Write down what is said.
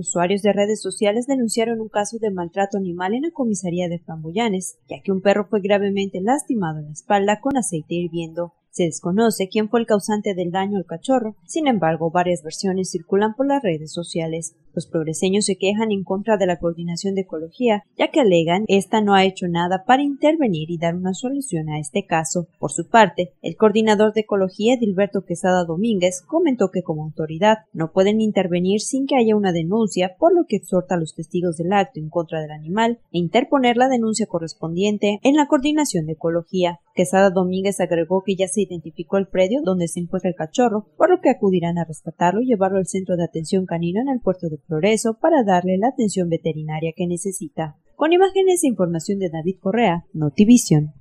Usuarios de redes sociales denunciaron un caso de maltrato animal en la comisaría de Flamboyanes, ya que un perro fue gravemente lastimado en la espalda con aceite hirviendo. Se desconoce quién fue el causante del daño al cachorro, sin embargo, varias versiones circulan por las redes sociales. Los progreseños se quejan en contra de la Coordinación de Ecología, ya que alegan esta no ha hecho nada para intervenir y dar una solución a este caso. Por su parte, el coordinador de Ecología, Dilberto Quesada Domínguez, comentó que como autoridad no pueden intervenir sin que haya una denuncia, por lo que exhorta a los testigos del acto en contra del animal e interponer la denuncia correspondiente en la Coordinación de Ecología. Quesada Domínguez agregó que ya se identificó el predio donde se encuentra el cachorro, por lo que acudirán a rescatarlo y llevarlo al centro de atención canino en el puerto de Progreso para darle la atención veterinaria que necesita. Con imágenes e información de David Correa, Notivision.